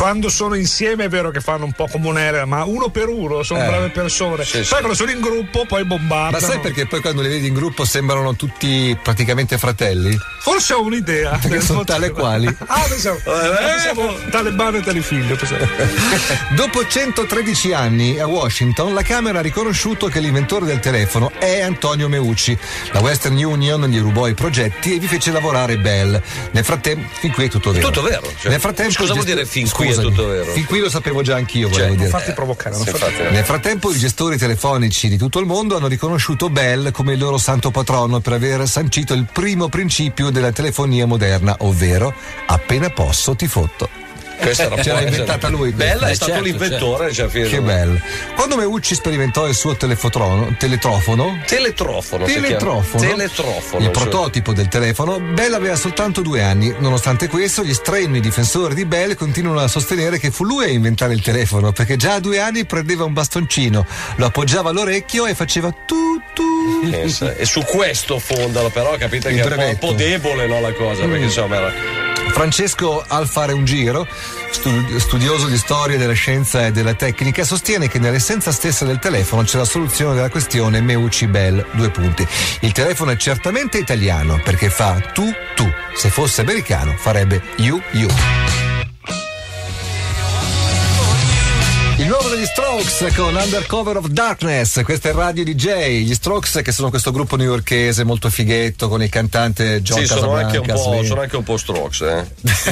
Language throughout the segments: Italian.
quando sono insieme è vero che fanno un po' comunere, ma uno per uno sono Eh. brave persone. Sì, poi sì. quando sono in gruppo poi bombardano. Ma sai perché poi quando li vedi in gruppo sembrano tutti praticamente fratelli? Forse ho un'idea. Perché sono motivo. tale quali. Ah, pensavo, pensavo talebano e talifiglio. Dopo 113 anni a Washington, la Camera ha riconosciuto che l'inventore del telefono è Antonio Meucci. La Western Union gli rubò i progetti e vi fece lavorare Bell. Nel frattempo, fin qui è tutto vero. Tutto vero, cioè, Nel frattempo, cosa vuol gesti- dire fin qui è Scusami, tutto vero? Fin qui lo sapevo già anch'io, Cioè, non dire. Fatti provocare. non infatti, Nel frattempo i gestori telefonici di tutto il mondo hanno riconosciuto Bell come il loro santo patrono per aver sancito il primo principio della telefonia moderna, ovvero appena posso ti fotto. Questa era Ce l'ha inventata lui. questa. Bella è Eh, stato certo, l'inventore. Cioè, fino- Che bello. Quando Meucci sperimentò il suo telefotrono, teletrofono, Teletrofono. Teletrofono, Teletrofono. il cioè. prototipo del telefono, Bell aveva soltanto due anni. Nonostante questo, gli strenui difensori di Bell continuano a sostenere che fu lui a inventare il telefono, perché già a due anni prendeva un bastoncino, lo appoggiava all'orecchio e faceva tu tu. E su questo fondalo, però capite che è un po', debole no, la cosa, perché insomma era. Francesco al fare un giro, stu- studioso di storia della scienza e della tecnica, sostiene che nell'essenza stessa del telefono c'è la soluzione della questione Meucci Bell. Due punti. Il telefono è certamente italiano perché fa tu tu. Se fosse americano farebbe you you. Strokes con Undercover of Darkness, questa è Radio DJ. Gli Strokes che sono questo gruppo newyorkese molto fighetto con il cantante John Sì, sono anche, sono anche un po' strokes, eh.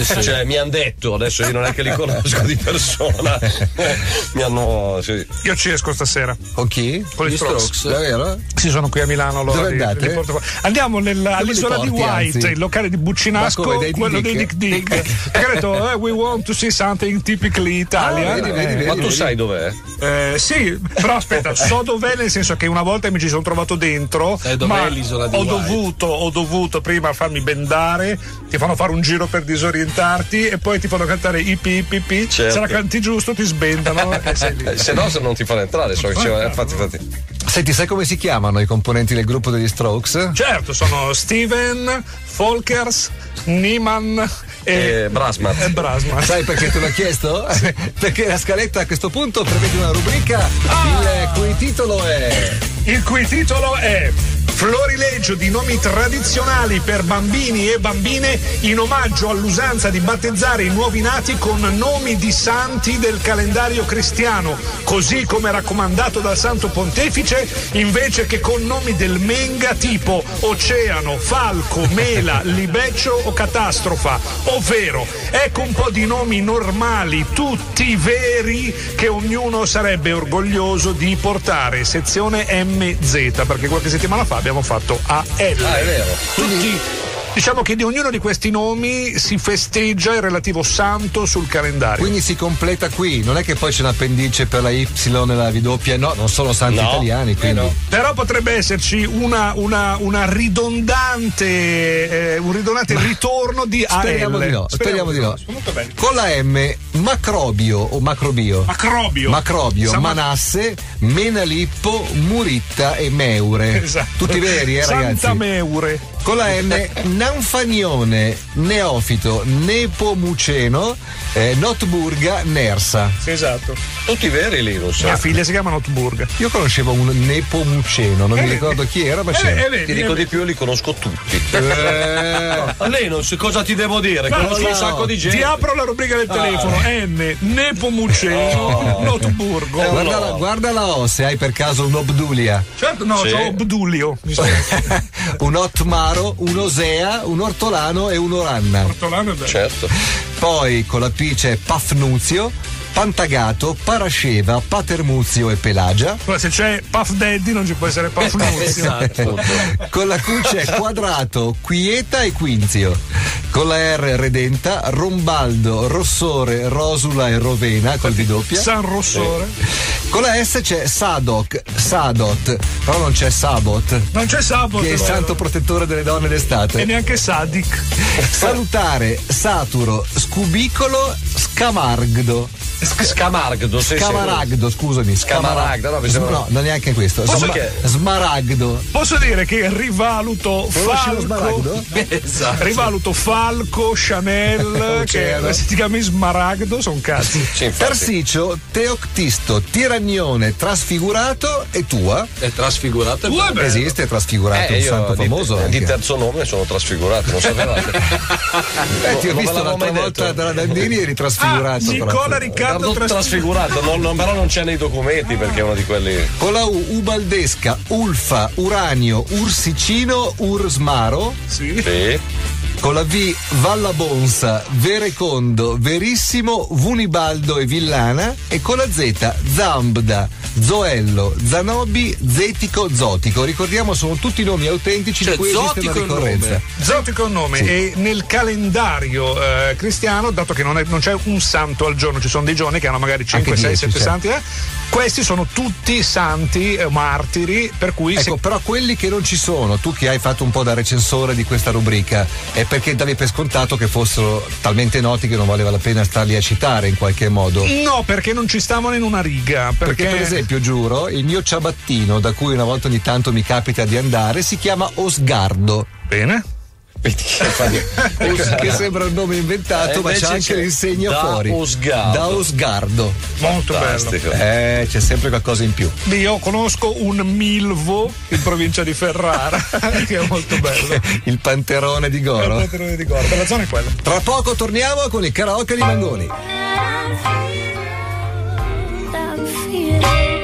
Cioè, mi hanno detto, adesso io non è che li conosco di persona. mi hanno. Sì. Io ci esco stasera. Con chi? Con gli Gli Strokes. Strokes. Davvero? Sì, sono qui a Milano. Allora Dove li- andate? li porto qua. Andiamo nel- all'isola li di porti, White, anzi? il locale di Buccinasco, come, dei quello dei Dick Dick Dick? Detto, eh, we want to see something typically Italian. Ah, vedi, vedi, Eh, vedi. Ma tu sai dov'è? Eh, sì, però aspetta, so dov'è nel senso che una volta mi ci sono trovato dentro. Sai dov'è ma l'isola di ho White? dovuto, ho dovuto prima farmi bendare, ti fanno fare un giro per disorientarti e poi ti fanno cantare ip ip ip. Certo. Se la canti giusto ti sbendano e sei lì. Eh, se no, se non ti fanno entrare, so che ci- eh, infatti, infatti. Senti, sai come si chiamano i componenti del gruppo degli Strokes? Certo, sono Steven, Folkers, Niemann e, Eh, Brasman. e Brasman. Sai perché te l'ho chiesto? perché la scaletta a questo punto prevede una rubrica il cui titolo è Il cui titolo è Florileggio di nomi tradizionali per bambini e bambine in omaggio all'usanza di battezzare i nuovi nati con nomi di santi del calendario cristiano, così come raccomandato dal Santo Pontefice, invece che con nomi del menga tipo oceano, falco, mela, libeccio o catastrofa. Ovvero, ecco un po' di nomi normali, tutti veri, che ognuno sarebbe orgoglioso di portare. Sezione MZ, perché qualche settimana fa abbiamo fatto AL. Ah, è vero. Tutti, diciamo che di ognuno di questi nomi si festeggia il relativo santo sul calendario. quindi si completa qui, non è che poi c'è un appendice per la Y e la W, no, non sono santi No. italiani, quindi Però potrebbe esserci una, una, una ridondante, eh, un ridondante ritorno di AL. Speriamo di no, speriamo di no. Molto bene. con la M macrobio o macrobio. Macrobio. Macrobio, Siamo- Manasse, Menalippo, Muritta e Meure. Esatto. Tutti veri, eh, ragazzi? Santa Meure. Con la N, Nanfanione, Neofito, Nepomuceno, eh, Notburga, Nersa. Sì, esatto. Tutti veri, Linus. Mia figlia si chiama Notburg. Io conoscevo un Nepomuceno, non mi ricordo chi era, ma c'era. Eh, vedi, Ti dico eh, di più, li conosco tutti. Eh, Linus, cosa ti devo dire? Conosco no. un sacco di gente. Ti apro la rubrica del telefono N Nepomuceno Notburgo. guarda, la, guarda la O se hai per caso un'Obdulia, Certo, no, Sì. c'ho Obdulio. Mi sa. un Otmaro, un Osea, un Ortolano e un Oranna. Ortolano è bello. Certo. Poi con la P c'è Pafnuzio, Pantagato, Parasceva, Patermuzio e Pelagia. Guarda, se c'è Puff Daddy non ci può essere Puff Nuzio. Esatto. Con la Q c'è Quadrato, Quieta e Quinzio. Con la R Redenta, Rombaldo, Rossore, Rosula e Rovena col B doppia. San Rossore. Con la S c'è Sadoc, Sadot, però non c'è Sabot, Non c'è Sabot. che è il santo protettore delle donne E d'estate. neanche Sadic. Salutare, Saturo, Scubicolo, Scamargdo. Scamaragdo, sì, Scamaragdo, scusami. Scamaragdo, no, sembra... no, non neanche questo. Sma- che... Smaragdo. Posso dire che rivaluto Falco. esatto. Rivaluto Falco, Chanel, che se ti chiami Smaragdo sono cazzi. Sì, Tarsiccio, Teoctisto, Tirannone, trasfigurato e tua. È trasfigurato? È Esiste trasfigurato, eh, un santo di, famoso. Di, di terzo nome sono trasfigurato, non sapevate. eh, ti ho visto l'altra volta da Dandini eri trasfigurato. Ah, Nicola Riccardo trasfigurato, non, non, però non c'è nei documenti perché è uno di quelli. Con la U, Ubaldesca, Ulfa, Uranio, Ursicino, Ursmaro. Sì. sì con la V Valla Bonsa, Verecondo, Verissimo, Vunibaldo e Villana e con la Z Zambda, Zoello, Zanobi, Zetico, Zotico. Ricordiamo sono tutti nomi autentici cioè, di cui esiste una ricorrenza. Zotico è un nome sì. e nel calendario eh, cristiano, dato che non, è, non, c'è un santo al giorno, ci sono dei giorni che hanno magari 5, 6, 7 santi, eh, questi sono tutti santi eh, martiri, per cui... Ecco, se... però quelli che non ci sono, tu che hai fatto un po' da recensore di questa rubrica, è perché davi per scontato che fossero talmente noti che non valeva la pena starli a citare in qualche modo. No, perché non ci stavano in una riga. Perché, perché per esempio, giuro, il mio ciabattino, da cui una volta ogni tanto mi capita di andare, si chiama Osgardo. Bene che sembra un nome inventato, eh, ma c'è anche l'insegno da fuori. Osgardo. Da Osgardo. Molto Fantastico. bello. Eh, c'è sempre qualcosa in più. Io conosco un Milvo in provincia di Ferrara, che è molto bello. Il panterone di Goro. Il panterone di Goro, la zona è quella. Tra poco torniamo con il karaoke di Mangoni.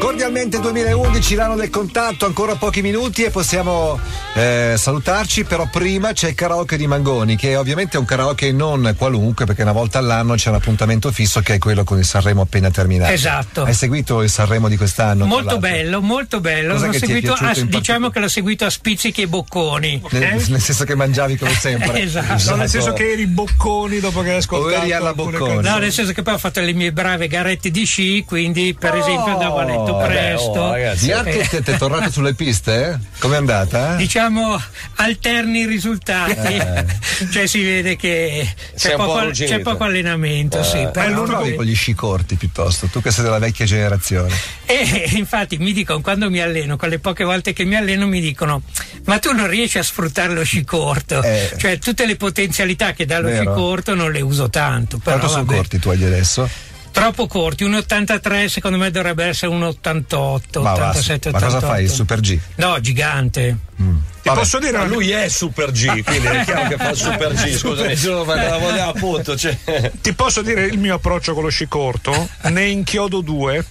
Cordialmente 2011, l'anno del contatto, ancora pochi minuti e possiamo eh, salutarci, però prima c'è il karaoke di Mangoni, che ovviamente è un karaoke non qualunque, perché una volta all'anno c'è un appuntamento fisso che è quello con il Sanremo appena terminato. Esatto. Hai seguito il Sanremo di quest'anno? Molto bello, molto bello. L'ho seguito a, diciamo che l'ho seguito a spizzichi e bocconi. Nel, eh? nel senso che mangiavi come sempre. esatto. esatto. nel senso che eri bocconi dopo che hai ascoltato. O eri alla bocconi. No, nel senso che poi ho fatto le mie brave garette di sci, quindi per oh. esempio andavo a letto presto. Oh, ragazzi. Di ti è tornato sulle piste? Eh? Com'è andata? Diciamo alterni risultati. Eh. cioè si vede che c'è, poco, c'è poco, allenamento. Eh. Sì, però non trovi con gli sci corti piuttosto, tu che sei della vecchia generazione. E infatti mi dicono quando mi alleno, con le poche volte che mi alleno, mi dicono: Ma tu non riesci a sfruttare lo sci corto? Eh. Cioè tutte le potenzialità che dà lo Vero. sci corto non le uso tanto. Però, Quanto sono corti tu agli adesso? Troppo corti, 1,83 secondo me dovrebbe essere 1,88, ma 87, va, ma cosa fai, il Super G? No, gigante. Mm. Ti Vabbè, posso dire, lui è Super G, quindi è chiaro che fa il Super G. Scusami, volevo, appunto, cioè. Ti posso dire il mio approccio con lo sci corto? Ne inchiodo due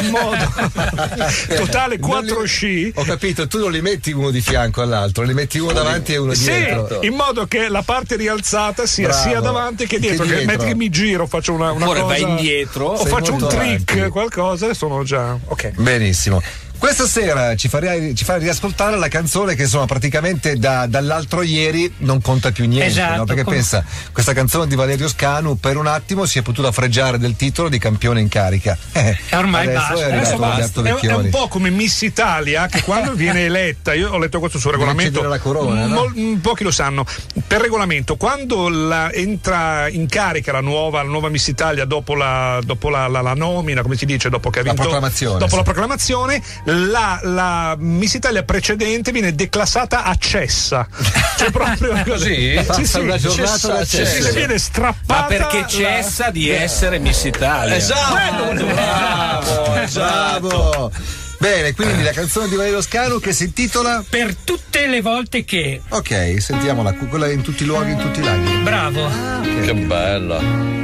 in modo totale quattro li, sci. Ho capito, tu non li metti uno di fianco all'altro, li metti uno davanti e uno sì, dietro. in modo che la parte rialzata sia Bravo. sia davanti che dietro. Che, dietro. Che, che mi giro, faccio una, una cosa. vai indietro. O faccio un trick, avanti. qualcosa e sono già. Ok. Benissimo. Questa sera ci farai, ci farai riascoltare la canzone che insomma praticamente da, dall'altro ieri non conta più niente, esatto, no? perché com- pensa, questa canzone di Valerio Scanu per un attimo si è potuta freggiare del titolo di campione in carica. Eh, ormai basta. È, Adesso basta. È, è, un po' come Miss Italia che quando viene eletta, io ho letto questo sul regolamento, la corona, no? pochi lo sanno, per regolamento quando la, entra in carica la nuova, la nuova Miss Italia dopo, la, dopo la, la, nomina, come si dice, dopo che ha vinto, la proclamazione, dopo sì. la proclamazione, la, la, Miss Italia precedente viene declassata a cessa. Cioè proprio così? Sì, sì, una giornata cessa, cessa. Sì, viene strappata. Ma perché cessa la... di essere Miss Italia. Esatto. Bravo, bravo. Bene, quindi la canzone di Valerio Scanu che si intitola Per tutte le volte che. Ok, sentiamola, quella in tutti i luoghi, in tutti i laghi. Bravo. Ah, okay. Che bella.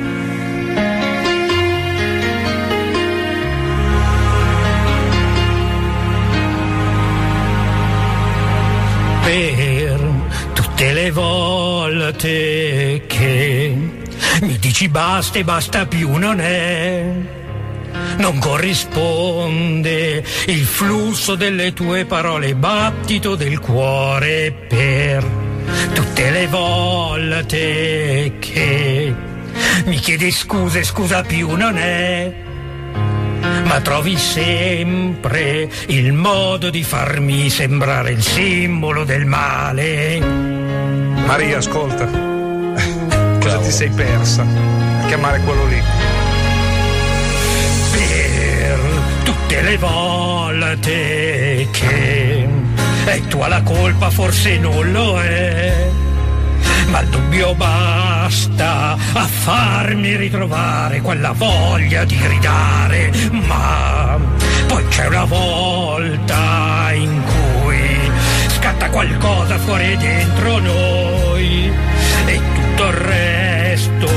Volte che mi dici basta e basta più non è. Non corrisponde il flusso delle tue parole, battito del cuore per tutte le volte che mi chiedi scuse, scusa più non è ma trovi sempre il modo di farmi sembrare il simbolo del male. Maria, ascolta, cosa ti sei persa? A chiamare quello lì? tutte le volte che è tua la colpa forse non lo è. Ma il dubbio basta a farmi ritrovare quella voglia di gridare, ma poi c'è una volta in cui scatta qualcosa fuori dentro noi e tutto il resto.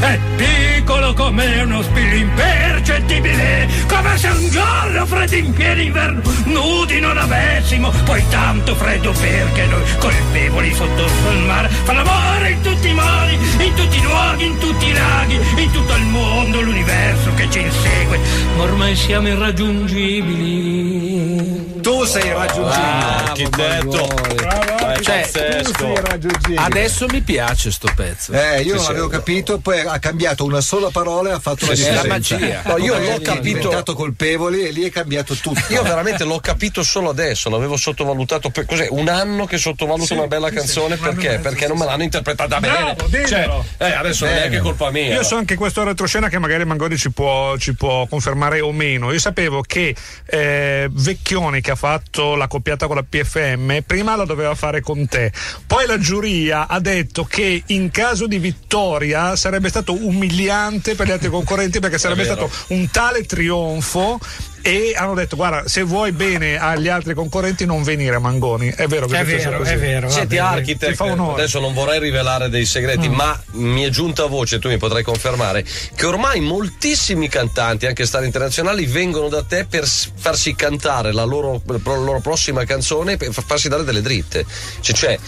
È piccolo come uno spillo impercettibile, come se un giorno freddo in pieno inverno nudi non avessimo, poi tanto freddo perché noi colpevoli sotto il mare, fa l'amore in tutti i modi, in tutti i luoghi, in tutti i laghi, in tutto il mondo, l'universo che ci insegue, ma ormai siamo irraggiungibili. Tu sei irraggiungibile. Ah, architetto. Cioè, adesso mi piace sto pezzo. Eh, io non avevo capito, poi ha cambiato una sola parola e ha fatto Sì, la sì, differenza. sì. No, io l'ho capito- diventato colpevoli e lì è cambiato tutto. Io veramente l'ho capito solo adesso, l'avevo sottovalutato. Per, cos'è? Un anno che sottovaluto una bella canzone perché? Perché non me l'hanno interpretata bene. Bravo. Cioè, eh, adesso non è neanche colpa mia. Io so anche questo retroscena che magari Mangoni ci può, ci può confermare o meno. Io sapevo che eh, Vecchioni, che ha fatto la coppiata con la PFM, prima la doveva fare con te. Poi la giuria ha detto che in caso di vittoria sarebbe stato umiliante per gli altri concorrenti perché sarebbe stato un tale trionfo. E hanno detto: Guarda, se vuoi bene agli altri concorrenti, non venire Mangoni. È vero che È vero, così. è vero. Senti. Architect, ti fa onore. adesso non vorrei rivelare dei segreti, ma mi è giunta voce, tu mi potrai confermare, che ormai moltissimi cantanti, anche star internazionali, vengono da te per farsi cantare la loro, la loro prossima canzone per farsi dare delle dritte. Cioè, cioè,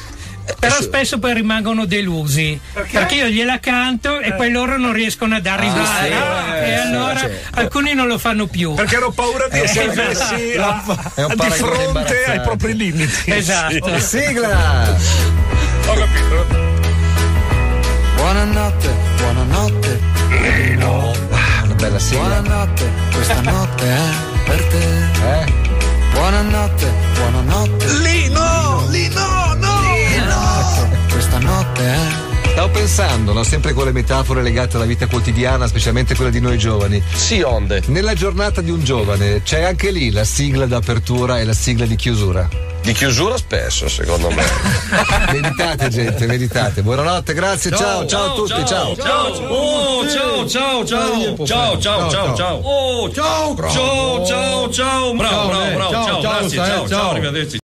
Però spesso poi rimangono delusi perché, io gliela canto e poi loro non riescono ad arrivare sì, e eh, allora sì, alcuni non lo fanno più. Perché hanno paura di essere messi a- È un di fronte ai propri limiti. Esatto. Sigla! Ho capito. Buonanotte, buonanotte, Ah, una bella sigla. buonanotte, questa notte è per te. Eh? Buonanotte, buonanotte, Lì no, lì no, no. Questa notte è Stavo pensando, no? sempre con le metafore legate alla vita quotidiana, specialmente quella di noi giovani. sì, onde. Nella giornata di un giovane c'è anche lì la sigla d'apertura e la sigla di chiusura. Di chiusura spesso, secondo me. Meditate, gente, meditate. Buonanotte, grazie, ciao, ciao, a tutti, ciao. Ciao, oh, ciao, ciao, ciao, ciao, ciao, ciao, ciao. Oh, ciao, ciao, ciao, ciao. Bravo, bravo, bravo, ciao, grazie, ciao, ciao, arrivederci.